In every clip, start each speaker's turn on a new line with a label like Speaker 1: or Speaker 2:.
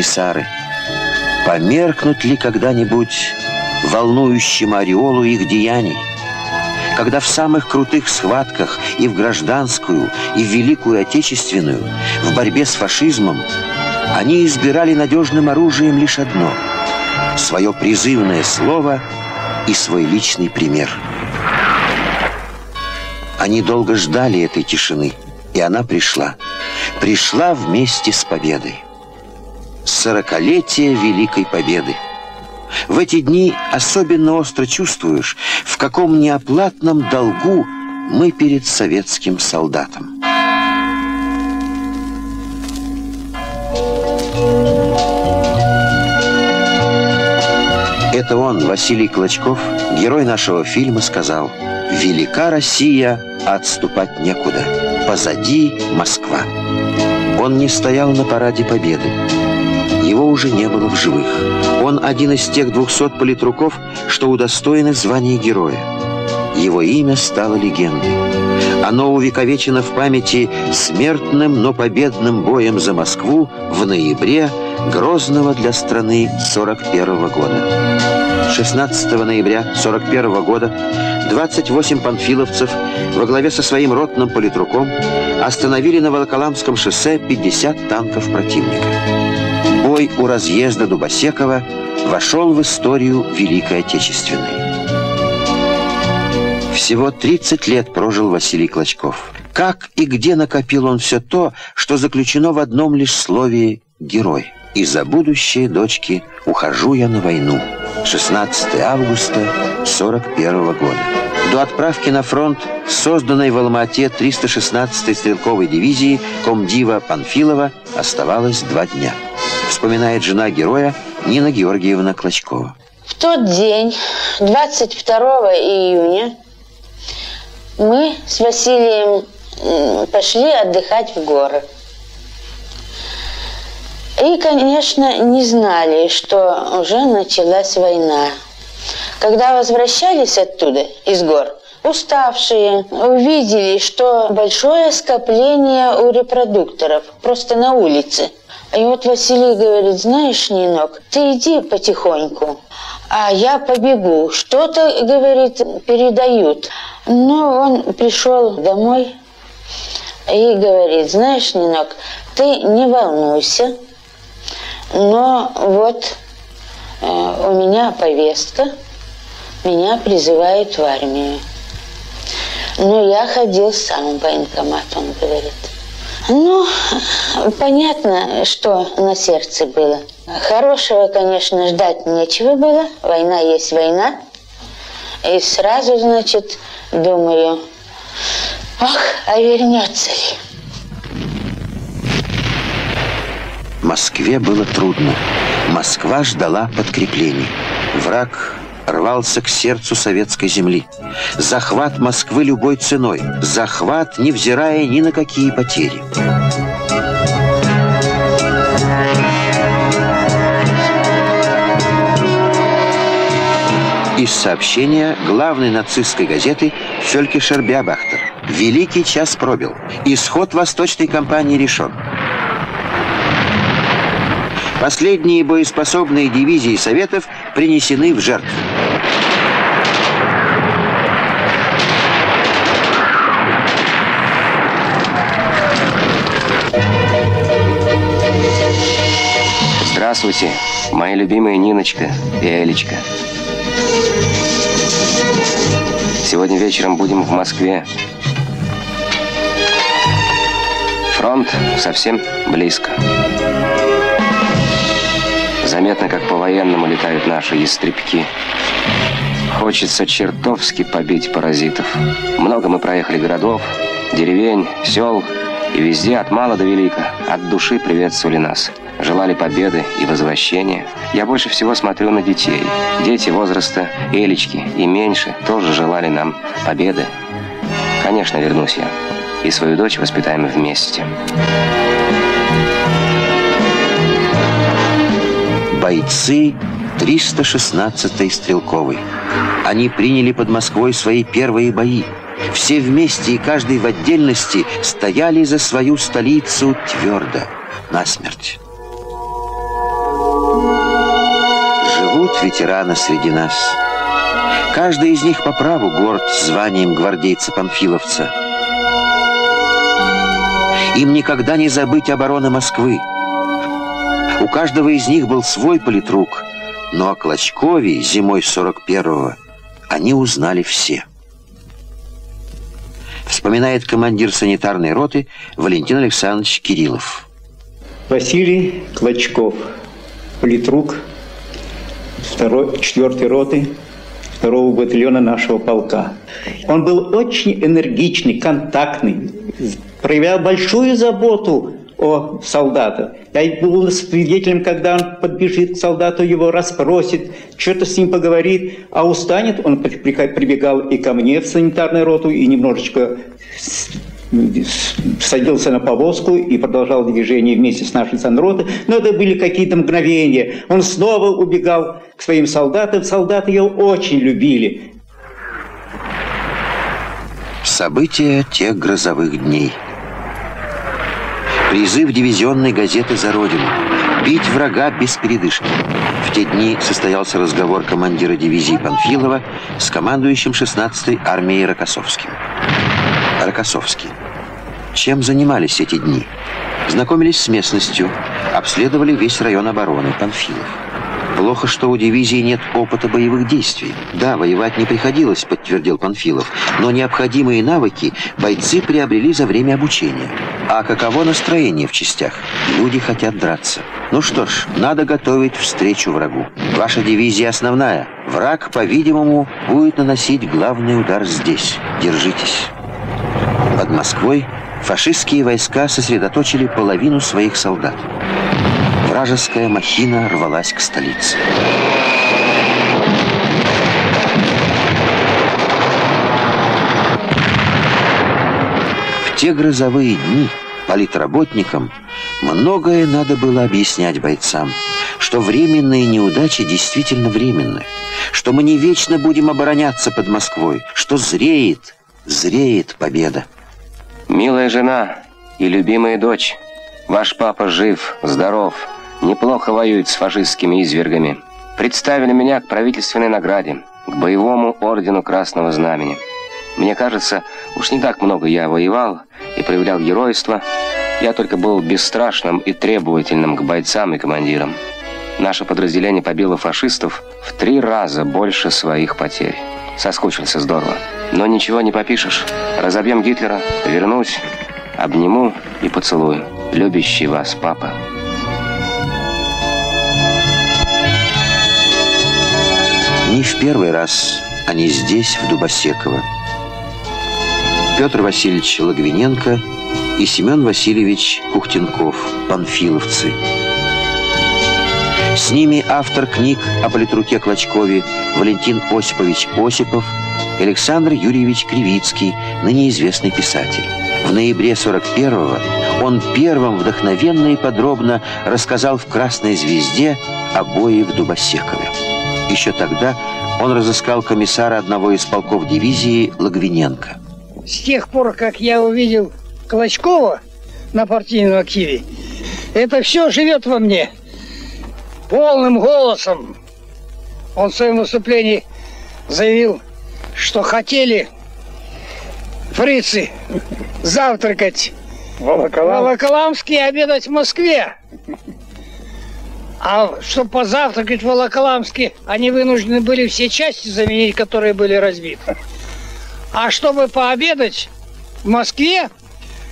Speaker 1: комиссары. Померкнут ли когда-нибудь волнующему ореолу их деяний? Когда в самых крутых схватках и в гражданскую, и в Великую Отечественную, в борьбе с фашизмом, они избирали надежным оружием лишь одно – свое призывное слово и свой личный пример. Они долго ждали этой тишины, и она пришла. Пришла вместе с победой. Сорокалетие Великой Победы. В эти дни особенно остро чувствуешь, в каком неоплатном долгу мы перед советским солдатом. Это он, Василий Клочков, герой нашего фильма, сказал «Велика Россия, отступать некуда. Позади Москва». Он не стоял на параде Победы. Его уже не было в живых. Он один из тех двухсот политруков, что удостоены звания героя. Его имя стало легендой. Оно увековечено в памяти смертным, но победным боем за Москву в ноябре Грозного для страны 41 -го года. 16 ноября 41 года 28 панфиловцев во главе со своим ротным политруком остановили на Волоколамском шоссе 50 танков противника. Бой у разъезда Дубосекова вошел в историю Великой Отечественной. Всего 30 лет прожил Василий Клочков. Как и где накопил он все то, что заключено в одном лишь слове «герой». И за будущее дочки ухожу я на войну. 16 августа 41 года. До отправки на фронт созданной в Алмате 316-й стрелковой дивизии комдива Панфилова оставалось два дня. Вспоминает жена героя Нина Георгиевна Клочкова.
Speaker 2: В тот день, 22 июня, мы с Василием пошли отдыхать в горы. И, конечно, не знали, что уже началась война. Когда возвращались оттуда, из гор, уставшие, увидели, что большое скопление у репродукторов, просто на улице. И вот Василий говорит, знаешь, Нинок, ты иди потихоньку, а я побегу. Что-то, говорит, передают. Но он пришел домой и говорит, знаешь, Нинок, ты не волнуйся, но вот э, у меня повестка, меня призывают в армию. Но я ходил сам в военкомат, он говорит. Ну, понятно, что на сердце было. Хорошего, конечно, ждать нечего было. Война есть война. И сразу, значит, думаю, ох, а вернется ли?
Speaker 1: Москве было трудно. Москва ждала подкреплений. Враг рвался к сердцу советской земли. Захват Москвы любой ценой. Захват, невзирая ни на какие потери. Из сообщения главной нацистской газеты Фелькишер Биабахтер. Великий час пробил. Исход восточной кампании решен. Последние боеспособные дивизии Советов принесены в жертву.
Speaker 3: Здравствуйте, мои любимые Ниночка и Элечка. Сегодня вечером будем в Москве. Фронт совсем близко. Заметно, как по-военному летают наши ястребки. Хочется чертовски побить паразитов. Много мы проехали городов, деревень, сел, и везде от мала до велика от души приветствовали нас. Желали победы и возвращения. Я больше всего смотрю на детей. Дети возраста Элечки и меньше тоже желали нам победы. Конечно, вернусь я. И свою дочь воспитаем вместе.
Speaker 1: бойцы 316-й стрелковой. Они приняли под Москвой свои первые бои. Все вместе и каждый в отдельности стояли за свою столицу твердо, насмерть. живут ветераны среди нас. Каждый из них по праву горд званием гвардейца-панфиловца. Им никогда не забыть обороны Москвы. У каждого из них был свой политрук, но о Клочкове зимой 41-го они узнали все. Вспоминает командир санитарной роты Валентин Александрович Кириллов.
Speaker 4: Василий Клочков, политрук 4 роты второго батальона нашего полка. Он был очень энергичный, контактный, проявлял большую заботу о солдатах. Я был свидетелем, когда он подбежит к солдату, его расспросит, что-то с ним поговорит, а устанет, он прибегал и ко мне в санитарную роту, и немножечко садился на повозку и продолжал движение вместе с нашей санротой. Но это были какие-то мгновения. Он снова убегал к своим солдатам. Солдаты его очень любили.
Speaker 1: События тех грозовых дней. Призыв дивизионной газеты «За Родину». Бить врага без передышки. В те дни состоялся разговор командира дивизии Панфилова с командующим 16-й армией Рокоссовским. Рокоссовский. Чем занимались эти дни? Знакомились с местностью, обследовали весь район обороны Панфилов. Плохо, что у дивизии нет опыта боевых действий. Да, воевать не приходилось, подтвердил Панфилов, но необходимые навыки бойцы приобрели за время обучения. А каково настроение в частях? Люди хотят драться. Ну что ж, надо готовить встречу врагу. Ваша дивизия основная. Враг, по-видимому, будет наносить главный удар здесь. Держитесь. Под Москвой фашистские войска сосредоточили половину своих солдат. Вражеская махина рвалась к столице. В те грозовые дни политработникам многое надо было объяснять бойцам, что временные неудачи действительно временны, что мы не вечно будем обороняться под Москвой, что зреет, зреет победа.
Speaker 3: Милая жена и любимая дочь, ваш папа жив, здоров, неплохо воюет с фашистскими извергами. Представили меня к правительственной награде, к боевому ордену Красного Знамени. Мне кажется, уж не так много я воевал и проявлял геройство. Я только был бесстрашным и требовательным к бойцам и командирам. Наше подразделение побило фашистов в три раза больше своих потерь. Соскучился здорово. Но ничего не попишешь. Разобьем Гитлера, вернусь, обниму и поцелую. Любящий вас, папа.
Speaker 1: Не в первый раз они здесь, в Дубосеково. Петр Васильевич Логвиненко и Семен Васильевич Кухтенков, панфиловцы. С ними автор книг о политруке Клочкове Валентин Осипович Осипов – Александр Юрьевич Кривицкий, ныне известный писатель. В ноябре 41-го он первым вдохновенно и подробно рассказал в «Красной звезде» о бое в Дубосекове. Еще тогда он разыскал комиссара одного из полков дивизии Логвиненко.
Speaker 5: С тех пор, как я увидел Клочкова на партийном активе, это все живет во мне полным голосом. Он в своем выступлении заявил, что хотели фрицы завтракать в Волоколамске и обедать в Москве. А чтобы позавтракать в Волоколамске, они вынуждены были все части заменить, которые были разбиты. А чтобы пообедать в Москве,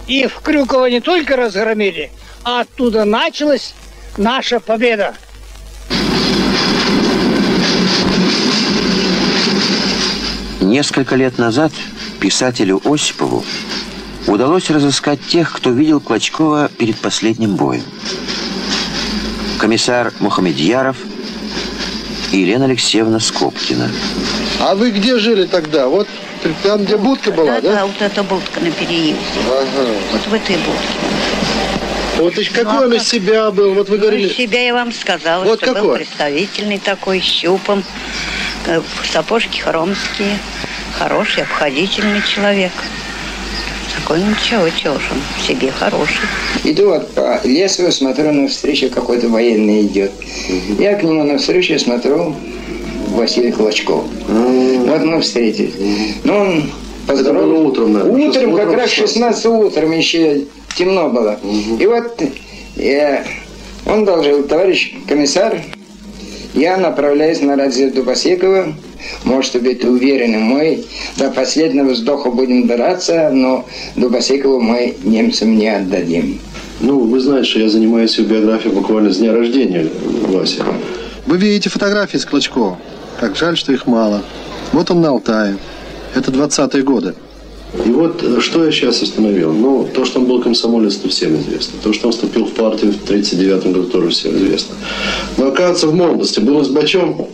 Speaker 5: и в Крюково не только разгромили, а оттуда началась наша победа.
Speaker 1: Несколько лет назад писателю Осипову удалось разыскать тех, кто видел Клочкова перед последним боем. Комиссар Мухамедьяров и Елена Алексеевна Скобкина.
Speaker 6: А вы где жили тогда? Вот там, где будка была, да?
Speaker 7: Да, вот эта будка на переезде. Ага. Вот в этой будке.
Speaker 6: Вот из какой ну, он из себя был? Вот вы ну, говорили.
Speaker 7: Из себя я вам сказала,
Speaker 6: вот
Speaker 7: что
Speaker 6: какой?
Speaker 7: был представительный такой, щупом, э, сапожки хромские хороший, обходительный человек. Такой, ну чего, чего же он себе хороший.
Speaker 8: Иду вот по лесу, смотрю, на встречу какой-то военный идет. Я к нему на встречу смотрю, Василий Клочков. Вот мы встретились. Ну, он поздоровался.
Speaker 6: утром, наверное.
Speaker 8: Утром, как раз
Speaker 6: шел.
Speaker 8: 16 утром, еще темно было. И вот я, он должен, товарищ комиссар, я направляюсь на развед Дубосекова. Можете быть уверены, мы до последнего вздоха будем драться, но Дубосекову мы немцам не отдадим.
Speaker 6: Ну, вы знаете, что я занимаюсь его биографией буквально с дня рождения Вася. Вы видите фотографии с Клочкова. Как жаль, что их мало. Вот он на Алтае. Это 20-е годы. И вот э, что я сейчас установил. Ну, то, что он был комсомолец, это всем известно. То, что он вступил в партию в 39 году, тоже всем известно. Но, оказывается, в молодости был избачом.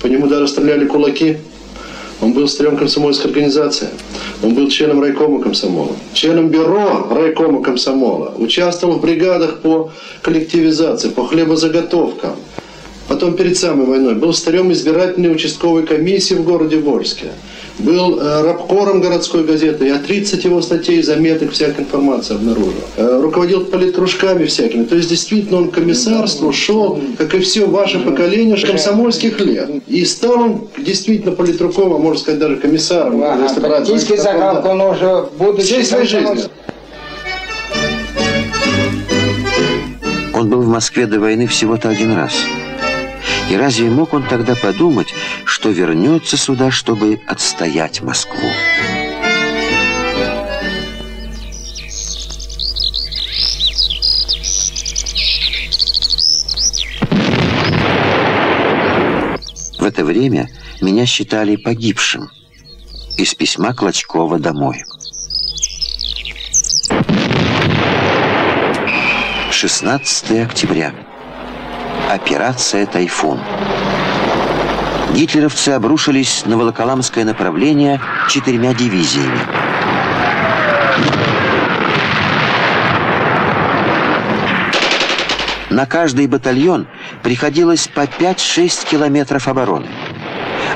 Speaker 6: По нему даже стреляли кулаки. Он был стрелом комсомольской организации. Он был членом райкома комсомола, членом бюро райкома комсомола. Участвовал в бригадах по коллективизации, по хлебозаготовкам. Потом перед самой войной был старем избирательной участковой комиссии в городе Вольске. Был э, рабкором городской газеты. Я 30 его статей, заметок, всякой информации обнаружил. Э, руководил политружками всякими. То есть, действительно, он к комиссарству шел, как и все ваше поколение, с комсомольских лет. И стал он действительно политруком, а можно сказать, даже комиссаром.
Speaker 8: Ага, политический закалка, он уже будучи
Speaker 6: Всей своей жизнью.
Speaker 1: Он был в Москве до войны всего-то один раз. И разве мог он тогда подумать, что вернется сюда, чтобы отстоять Москву? В это время меня считали погибшим. Из письма Клочкова домой. 16 октября. Операция «Тайфун». Гитлеровцы обрушились на Волоколамское направление четырьмя дивизиями. На каждый батальон приходилось по 5-6 километров обороны.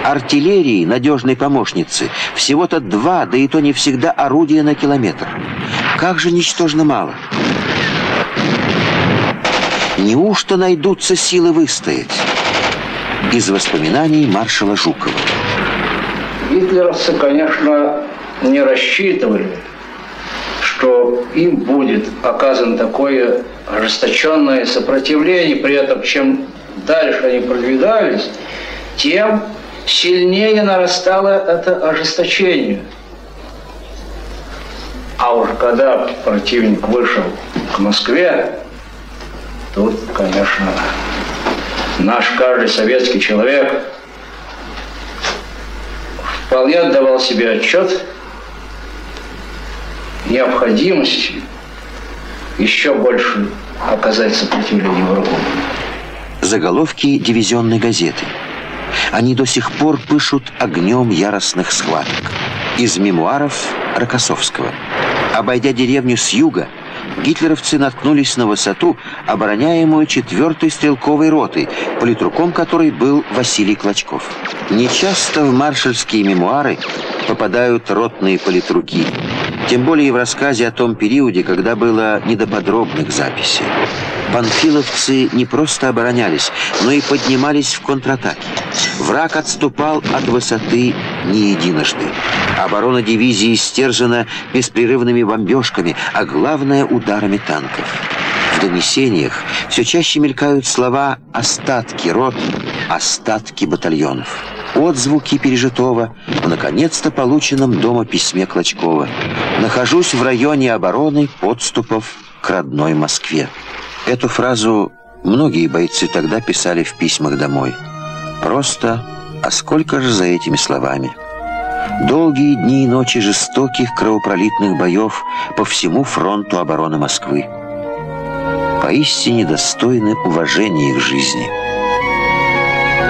Speaker 1: Артиллерии, надежной помощницы, всего-то два, да и то не всегда орудия на километр. Как же ничтожно мало. Неужто найдутся силы выстоять? Из воспоминаний маршала Жукова.
Speaker 9: Гитлеровцы, конечно, не рассчитывали, что им будет оказано такое ожесточенное сопротивление, при этом чем дальше они продвигались, тем сильнее нарастало это ожесточение. А уж когда противник вышел к Москве, тут, конечно, наш каждый советский человек вполне отдавал себе отчет необходимости еще больше оказать сопротивление врагу.
Speaker 1: Заголовки дивизионной газеты. Они до сих пор пышут огнем яростных схваток. Из мемуаров Рокоссовского. Обойдя деревню с юга, гитлеровцы наткнулись на высоту, обороняемую 4-й стрелковой ротой, политруком которой был Василий Клочков. Нечасто в маршальские мемуары попадают ротные политруки, тем более в рассказе о том периоде, когда было не до подробных записей. Панфиловцы не просто оборонялись, но и поднимались в контратаке. Враг отступал от высоты не единожды. Оборона дивизии стержена беспрерывными бомбежками, а главное – ударами танков. В донесениях все чаще мелькают слова «остатки рот», «остатки батальонов». Отзвуки пережитого в наконец-то полученном дома письме Клочкова. «Нахожусь в районе обороны подступов к родной Москве». Эту фразу многие бойцы тогда писали в письмах домой. Просто «А сколько же за этими словами?» Долгие дни и ночи жестоких кровопролитных боев по всему фронту обороны Москвы. Поистине достойны уважения их жизни.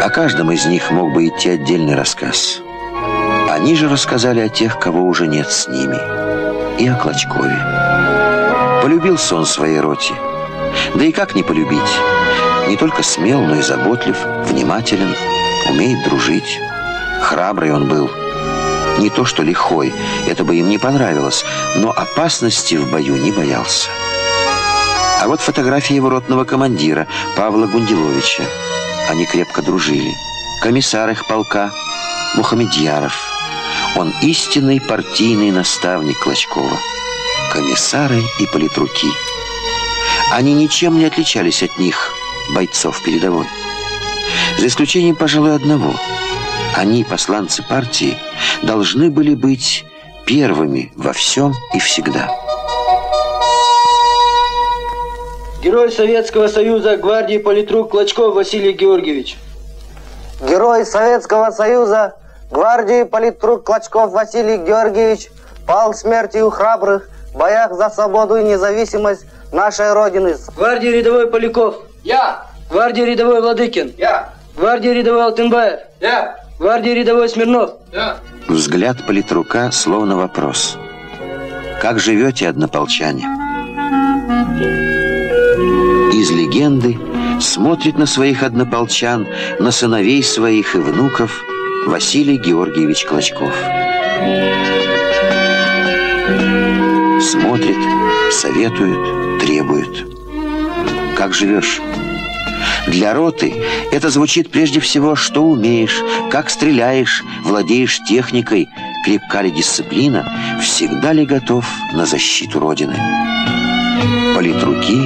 Speaker 1: О каждом из них мог бы идти отдельный рассказ. Они же рассказали о тех, кого уже нет с ними. И о Клочкове. Полюбился он своей роте. Да и как не полюбить? Не только смел, но и заботлив, внимателен, умеет дружить. Храбрый он был. Не то что лихой, это бы им не понравилось, но опасности в бою не боялся. А вот фотография его ротного командира Павла Гунделовича. Они крепко дружили. Комиссар их полка Мухамедьяров. Он истинный партийный наставник Клочкова. Комиссары и политруки. Они ничем не отличались от них, бойцов передовой. За исключением, пожалуй, одного. Они, посланцы партии, должны были быть первыми во всем и всегда.
Speaker 10: Герой Советского Союза, гвардии политрук Клочков Василий Георгиевич.
Speaker 11: Герой Советского Союза, гвардии политрук Клочков Василий Георгиевич пал смертью храбрых в боях за свободу и независимость нашей Родины.
Speaker 10: Гвардии рядовой Поляков.
Speaker 9: Я.
Speaker 10: Гвардии рядовой Владыкин.
Speaker 9: Я.
Speaker 10: Гвардии рядовой Алтынбаев.
Speaker 9: Я.
Speaker 10: Гвардии рядовой Смирнов.
Speaker 9: Я.
Speaker 1: Взгляд политрука словно вопрос. Как живете, однополчане? Из легенды смотрит на своих однополчан, на сыновей своих и внуков Василий Георгиевич Клочков. Смотрит, советует, требует. Как живешь? Для роты это звучит прежде всего, что умеешь, как стреляешь, владеешь техникой, крепка ли дисциплина, всегда ли готов на защиту Родины. Политруки,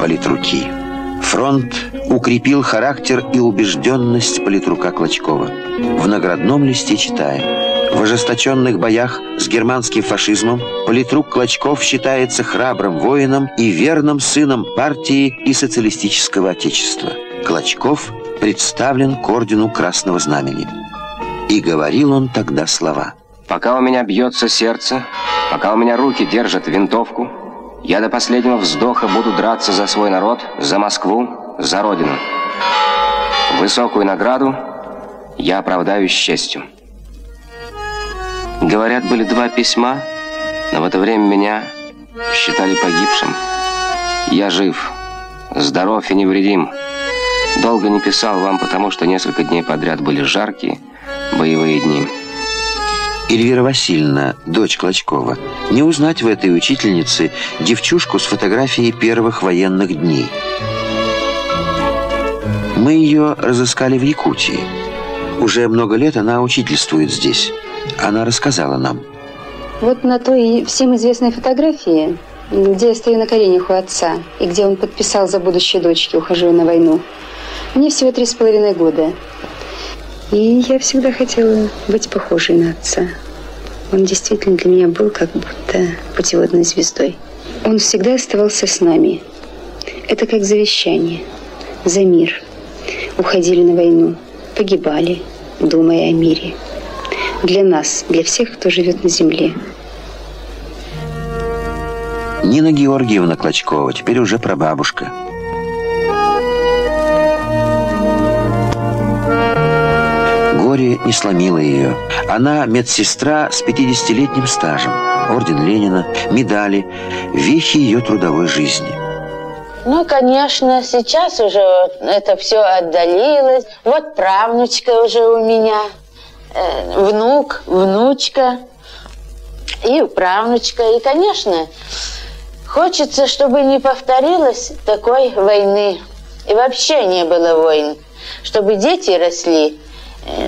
Speaker 1: политруки. Фронт укрепил характер и убежденность политрука Клочкова. В наградном листе читаем. В ожесточенных боях с германским фашизмом политрук Клочков считается храбрым воином и верным сыном партии и социалистического отечества. Клочков представлен к ордену Красного Знамени. И говорил он тогда слова.
Speaker 3: Пока у меня бьется сердце, пока у меня руки держат винтовку, я до последнего вздоха буду драться за свой народ, за Москву, за Родину. Высокую награду я оправдаю с честью. Говорят, были два письма, но в это время меня считали погибшим. Я жив, здоров и невредим. Долго не писал вам, потому что несколько дней подряд были жаркие боевые дни.
Speaker 1: Эльвира Васильевна, дочь Клочкова, не узнать в этой учительнице девчушку с фотографией первых военных дней. Мы ее разыскали в Якутии. Уже много лет она учительствует здесь. Она рассказала нам.
Speaker 12: Вот на той всем известной фотографии, где я стою на коленях у отца, и где он подписал за будущей дочки «Ухожу на войну», мне всего три с половиной года. И я всегда хотела быть похожей на отца. Он действительно для меня был как будто путеводной звездой. Он всегда оставался с нами. Это как завещание. За мир. Уходили на войну. Погибали, думая о мире для нас, для всех, кто живет на земле.
Speaker 1: Нина Георгиевна Клочкова, теперь уже прабабушка. Горе не сломило ее. Она медсестра с 50-летним стажем. Орден Ленина, медали, вехи ее трудовой жизни.
Speaker 2: Ну, конечно, сейчас уже это все отдалилось. Вот правнучка уже у меня – Э, внук, внучка и правнучка. И, конечно, хочется, чтобы не повторилось такой войны. И вообще не было войн. Чтобы дети росли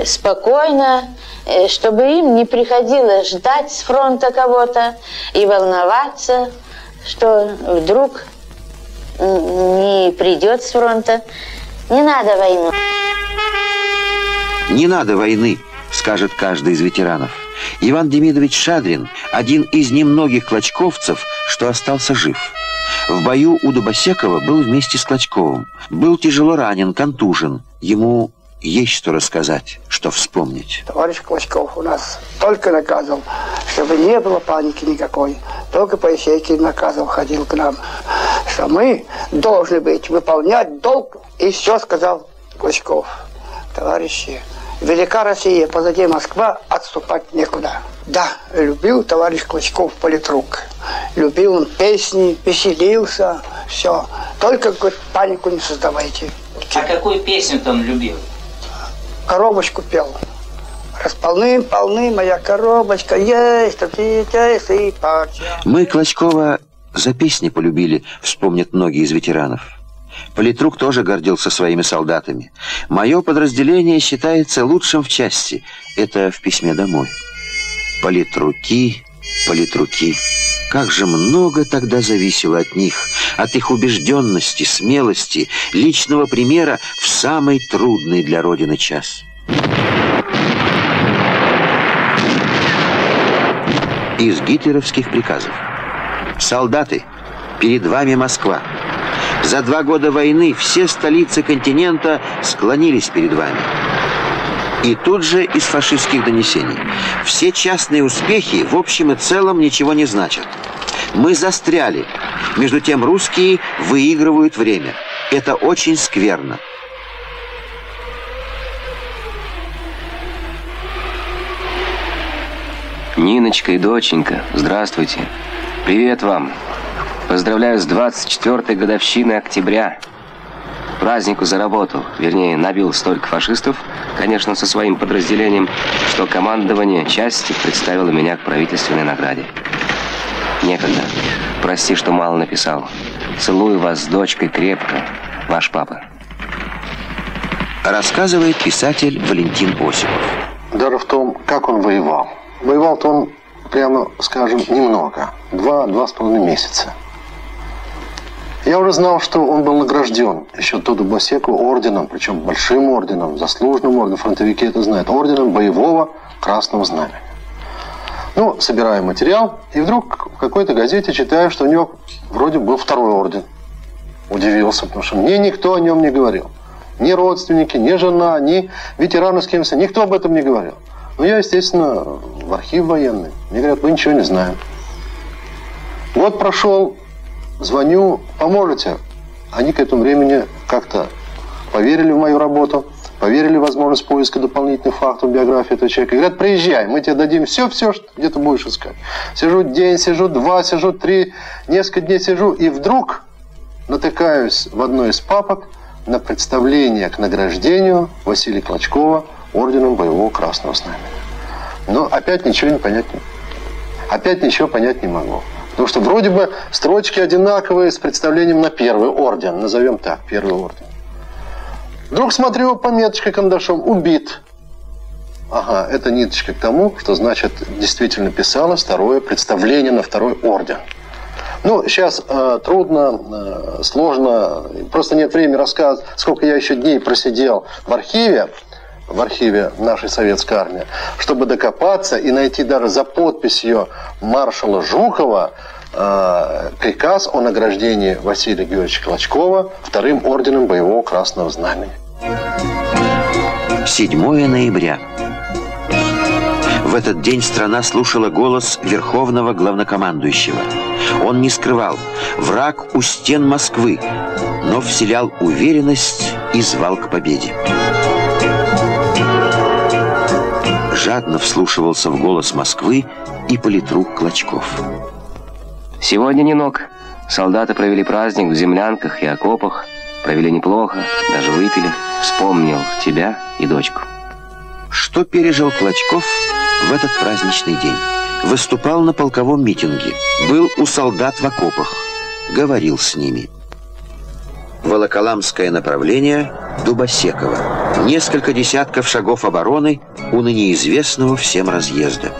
Speaker 2: спокойно, э, чтобы им не приходилось ждать с фронта кого-то и волноваться, что вдруг не придет с фронта. Не надо войну.
Speaker 1: Не надо войны скажет каждый из ветеранов. Иван Демидович Шадрин – один из немногих клочковцев, что остался жив. В бою у Дубосекова был вместе с Клочковым. Был тяжело ранен, контужен. Ему есть что рассказать, что вспомнить.
Speaker 13: Товарищ Клочков у нас только наказывал, чтобы не было паники никакой. Только по ячейке наказов ходил к нам, что мы должны быть, выполнять долг. И все сказал Клочков. Товарищи, Велика Россия, позади Москва, отступать некуда. Да, любил товарищ Клочков политрук. Любил он песни, веселился, все. Только, говорит, панику не создавайте.
Speaker 14: А какую песню-то он любил?
Speaker 13: Коробочку пел. Полным-полны моя коробочка есть, есть и.
Speaker 1: Мы Клочкова за песни полюбили, вспомнят многие из ветеранов. Политрук тоже гордился своими солдатами. Мое подразделение считается лучшим в части. Это в письме домой. Политруки, политруки. Как же много тогда зависело от них, от их убежденности, смелости, личного примера в самый трудный для Родины час. Из гитлеровских приказов. Солдаты, перед вами Москва. За два года войны все столицы континента склонились перед вами. И тут же из фашистских донесений. Все частные успехи в общем и целом ничего не значат. Мы застряли. Между тем русские выигрывают время. Это очень скверно.
Speaker 3: Ниночка и доченька, здравствуйте. Привет вам. Поздравляю с 24-й годовщиной октября. Празднику заработал, вернее, набил столько фашистов, конечно, со своим подразделением, что командование части представило меня к правительственной награде. Некогда. Прости, что мало написал. Целую вас с дочкой крепко. Ваш папа.
Speaker 1: Рассказывает писатель Валентин Осипов.
Speaker 6: Дело в том, как он воевал. Воевал-то он, прямо скажем, немного. Два-два с половиной месяца. Я уже знал, что он был награжден еще Тоду Басеку орденом, причем большим орденом, заслуженным орденом, фронтовики это знают, орденом боевого красного знамени. Ну, собираю материал, и вдруг в какой-то газете читаю, что у него вроде был второй орден. Удивился, потому что мне никто о нем не говорил. Ни родственники, ни жена, ни ветераны с кем никто об этом не говорил. Ну, я, естественно, в архив военный. Мне говорят, мы ничего не знаем. Год прошел, звоню, поможете? Они к этому времени как-то поверили в мою работу, поверили в возможность поиска дополнительных фактов биографии этого человека. И говорят, приезжай, мы тебе дадим все-все, где ты будешь искать. Сижу день, сижу два, сижу три, несколько дней сижу, и вдруг натыкаюсь в одной из папок на представление к награждению Василия Клочкова орденом боевого красного знамени. Но опять ничего не понять Опять ничего понять не могу. Потому что вроде бы строчки одинаковые с представлением на первый орден. Назовем так, первый орден. Вдруг смотрю пометочкой кандашом «Убит». Ага, это ниточка к тому, что значит действительно писалось второе представление на второй орден. Ну, сейчас э, трудно, э, сложно, просто нет времени рассказывать, сколько я еще дней просидел в архиве в архиве нашей советской армии, чтобы докопаться и найти даже за подписью маршала Жукова э, приказ о награждении Василия Георгиевича Клочкова вторым орденом боевого красного знамени.
Speaker 1: 7 ноября. В этот день страна слушала голос Верховного Главнокомандующего. Он не скрывал, враг у стен Москвы, но вселял уверенность и звал к победе. Жадно вслушивался в голос Москвы и политрук Клочков.
Speaker 3: Сегодня не ног. Солдаты провели праздник в землянках и окопах. Провели неплохо, даже выпили. Вспомнил тебя и дочку.
Speaker 1: Что пережил Клочков в этот праздничный день? Выступал на полковом митинге, был у солдат в окопах, говорил с ними. Волоколамское направление Дубосекова. Несколько десятков шагов обороны у ныне известного всем разъезда.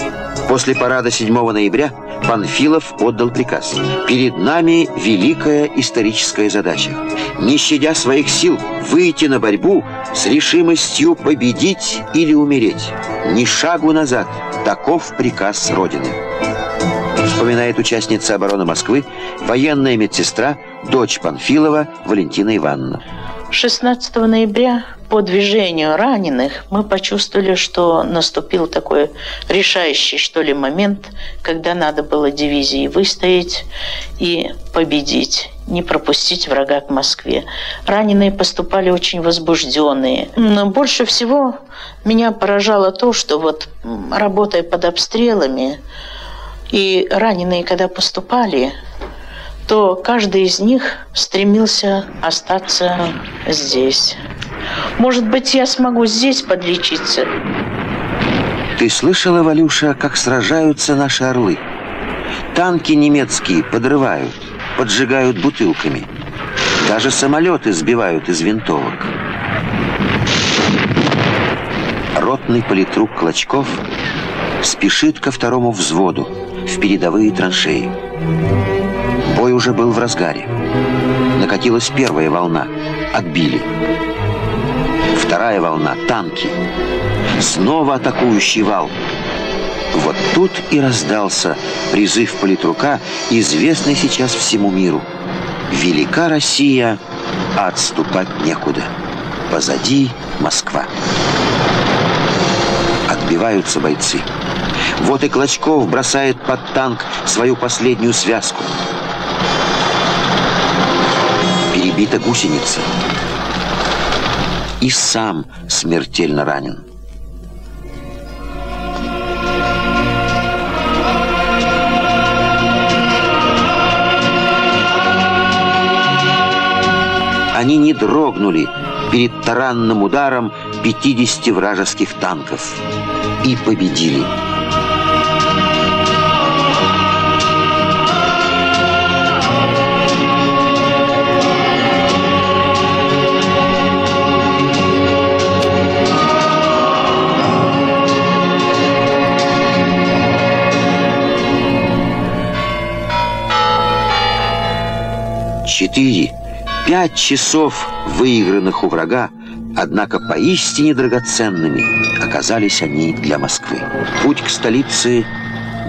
Speaker 1: После парада 7 ноября Панфилов отдал приказ. Перед нами великая историческая задача. Не щадя своих сил, выйти на борьбу с решимостью победить или умереть. Ни шагу назад. Таков приказ Родины. Вспоминает участница обороны Москвы, военная медсестра, дочь Панфилова Валентина Ивановна.
Speaker 14: 16 ноября по движению раненых мы почувствовали, что наступил такой решающий, что ли, момент, когда надо было дивизии выстоять и победить, не пропустить врага к Москве. Раненые поступали очень возбужденные. Но больше всего меня поражало то, что вот работая под обстрелами, и раненые, когда поступали, то каждый из них стремился остаться здесь. Может быть, я смогу здесь подлечиться.
Speaker 1: Ты слышала, Валюша, как сражаются наши орлы? Танки немецкие подрывают, поджигают бутылками. Даже самолеты сбивают из винтовок. Ротный политрук Клочков спешит ко второму взводу в передовые траншеи. Уже был в разгаре. Накатилась первая волна. Отбили. Вторая волна — танки. Снова атакующий вал. Вот тут и раздался призыв политрука, известный сейчас всему миру. «Велика Россия, а отступать некуда. Позади Москва». Отбиваются бойцы. Вот и Клочков бросает под танк свою последнюю связку. Перебита гусеница. И сам смертельно ранен. Они не дрогнули перед таранным ударом 50 вражеских танков и победили. Четыре, пять часов выигранных у врага, однако поистине драгоценными оказались они для Москвы. Путь к столице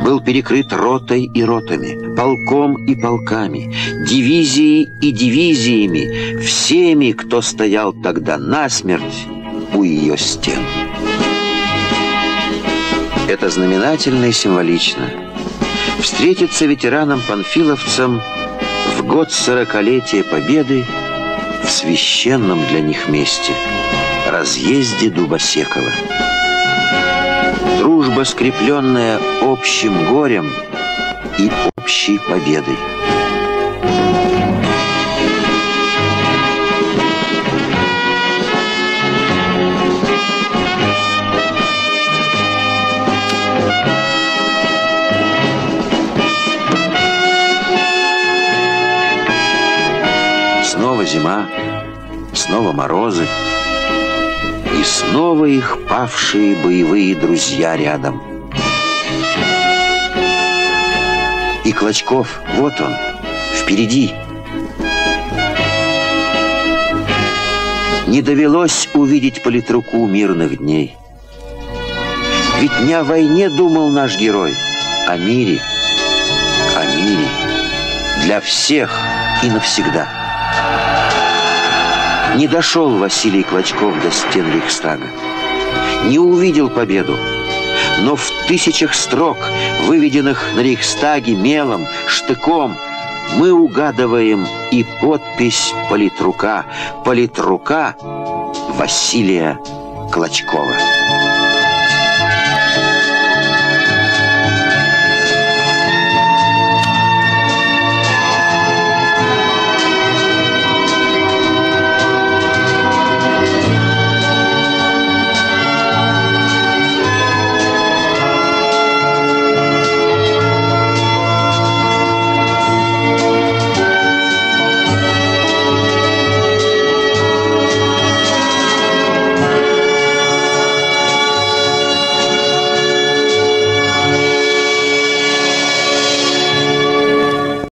Speaker 1: был перекрыт ротой и ротами, полком и полками, дивизией и дивизиями, всеми, кто стоял тогда насмерть у ее стен. Это знаменательно и символично. Встретиться ветеранам-панфиловцам в год сорокалетия Победы в священном для них месте – разъезде Дубосекова. Дружба, скрепленная общим горем и общей победой. Зима, снова морозы, и снова их павшие боевые друзья рядом. И Клочков, вот он, впереди. Не довелось увидеть политруку мирных дней. Ведь не о войне думал наш герой, о мире, о мире для всех и навсегда. Не дошел Василий Клочков до стен Рейхстага. Не увидел победу. Но в тысячах строк, выведенных на Рейхстаге мелом, штыком, мы угадываем и подпись политрука. Политрука Василия Клочкова.